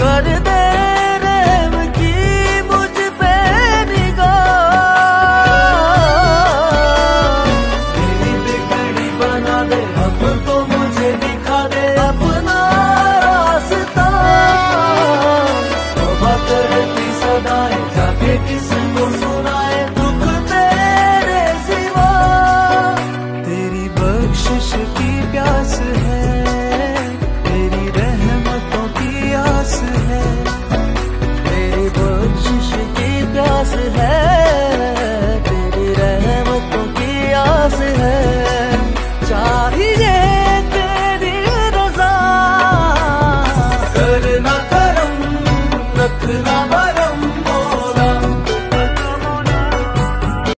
कर दे रेम की मुझ पे निगाह। बना दे अब तो मुझे दिखा दे अपना रास्ता तो करती है तेरी रहमतों की आस है।